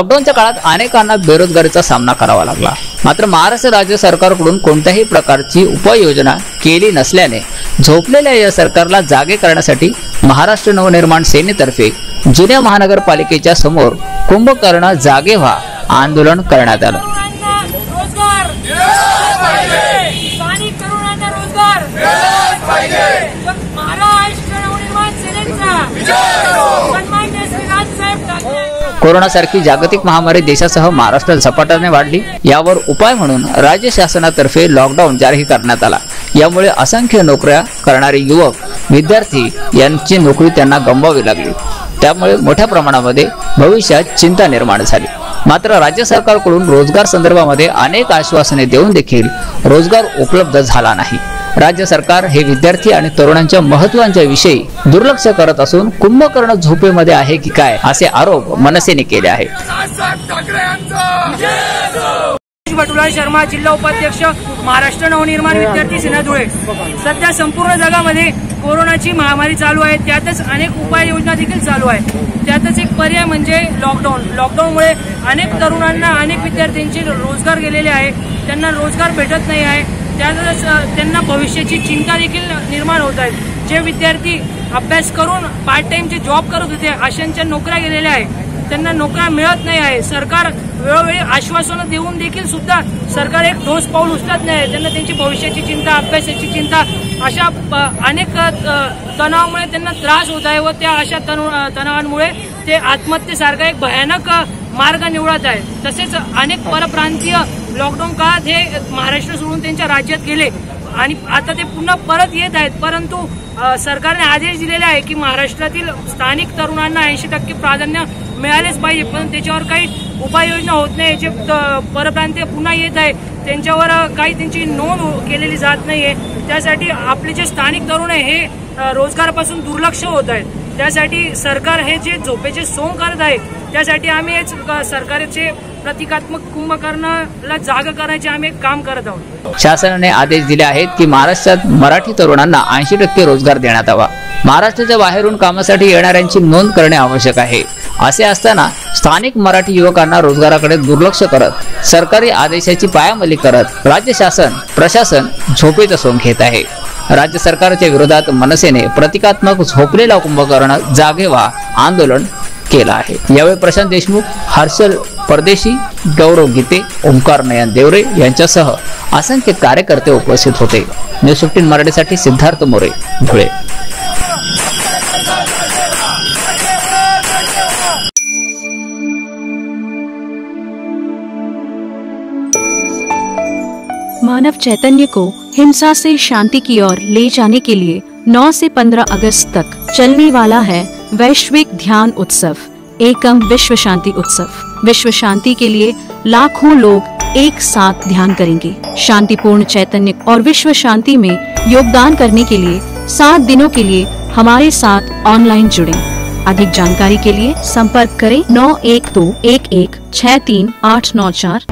लॉकडाऊनच्या काळात अनेकांना बेरोजगारीचा सामना करावा लागला. मात्र महाराष्ट्र राज्य सरकारकडून कोणत्याही प्रकारची उपाययोजना केली नसल्याने झोपलेल्या या सरकारला जागे करण्यासाठी महाराष्ट्र नवनिर्माण सेनेतर्फे जुन्या महानगरपालिकेच्या समोर कुंभकर्ण जागे व्हा आंदोलन करण्यात आलं. महाराष्ट्र कोरोनासारखी जागतिक महामारी देशासह महाराष्ट्रात झपाट्याने वाढली. यावर उपाय म्हणून राज्य शासनातर्फे लॉकडाऊन जारी करण्यात आला. यामुळे असंख्य नोकऱ्या करणारे युवक विद्यार्थी यांची नोकरी त्यांना गमवावी लागली. त्यामुळे मोठ्या प्रमाणामध्ये भविष्यात चिंता निर्माण झाली. मात्र राज्य सरकारकडून रोजगार संदर्भामध्ये अनेक आश्वासने देऊन देखील रोजगार उपलब्ध झाला नाही. राज्य सरकार हे विद्यार्थी आणि तरुणांच्या महत्त्वाच्या विषयी दुर्लक्ष करत असून कुंभकर्ण झोपेमध्ये आहे की काय असे आरोप मनसेने केले आहेत. बटुलाल शर्मा जिल्हा उपाध्यक्ष महाराष्ट्र नवनिर्माण विद्यार्थी सेना धुळे सध्या संपूर्ण जगामध्ये कोरोनाची महामारी चालू आहे. त्यातच अनेक उपाययोजना देखील चालू आहे त्यातच एक पर्याय म्हणजे लॉकडाऊन लॉकडाऊनमुळे अनेक तरुणांना अनेक विद्यार्थ्यांचे रोजगार गेलेले आहे. त्यांना रोजगार भेटत नाही आहे. त्यातच त्यांना भविष्याची चिंता देखील निर्माण होत आहेत जे विद्यार्थी अभ्यास करून पार्ट टाइमचे जॉब करत होते अशांच्या नोकऱ्या गेलेल्या आहे त्यांना नोकऱ्या मिळत नाही आहे. सरकार वेळोवेळी आश्वासनं देऊन देखील सुद्धा सरकार एक ठोस पाऊल उचलत नाही त्यांना त्यांची भविष्याची चिंता अभ्यासाची चिंता अशा अनेक तणावामुळे त्यांना त्रास होत आहे व त्या अशा तणावांमुळे ते आत्महत्येसारखा एक भयानक मार्ग निवडत आहे. तसेच अनेक परप्रांतीय लॉकडाऊन काळात हे महाराष्ट्र सोडून त्यांच्या राज्यात गेले. आणि आता ते पुन्हा परत येत आहेत. परंतु सरकारने आदेश दिलेले आहे की महाराष्ट्रातील स्थानिक तरुणांना ऐंशी टक्के प्राधान्य मिळालेच पाहिजे. पण त्याच्यावर काही उपाययोजना होत नाही. जे त- परप्रांतीय पुन्हा येत आहे त्यांच्यावर काही त्यांची नोंद केलेली जात नाहीये. त्यासाठी आपले जे स्थानिक तरुण आहे हे रोजगारापासून दुर्लक्ष होत आहेत. त्यासाठी सरकार हे जे झोपेचे सोंग करत आहे त्यासाठी आम्ही हेच सरकारचे प्रतिकात्मक कुंभकर्णाला जाग करण्याचे आम्ही एक काम करत आहोत. शासनाने आदेश दिले आहेत की महाराष्ट्रात मराठी तरुणांना ऐंशी टक्के रोजगार देण्यात यावा. महाराष्ट्राच्या बाहेरून कामासाठी येणाऱ्यांची नोंद करणे आवश्यक आहे. असे असताना स्थानिक मराठी युवकांना रोजगाराकडे दुर्लक्ष करत सरकारी आदेशाची पायामली करत राज्य शासन प्रशासन झोपेचा सोंग घेत आहे. राज्य सरकारच्या विरोधात मनसेने प्रतिकात्मक झोपलेला कुंभकर्ण जागे व्हा आंदोलन केलं आहे. यावेळी प्रशांत देशमुख हर्षल परदेशी गौरव गीते ओंकार नयन देवरे यांच्यासह असंख्य कार्यकर्ते उपस्थित होते. न्यूज फिफ्टीन मराठीसाठी सिद्धार्थ मोरे धुळे. मानव चैतन्य को हिंसा से शांति की ओर ले जाने के लिए 9 से 15 अगस्त तक चलने वाला है वैश्विक ध्यान उत्सव, एकम विश्व शांति उत्सव। विश्व शांति के लिए लाखों लोग एक साथ ध्यान करेंगे। शांतिपूर्ण चैतन्य और विश्व शांति में योगदान करने के लिए सात दिनों के लिए हमारे साथ ऑनलाइन जुड़े। अधिक जानकारी के लिए संपर्क करें नौ एक दो एक एक छः तीन आठ नौ चार।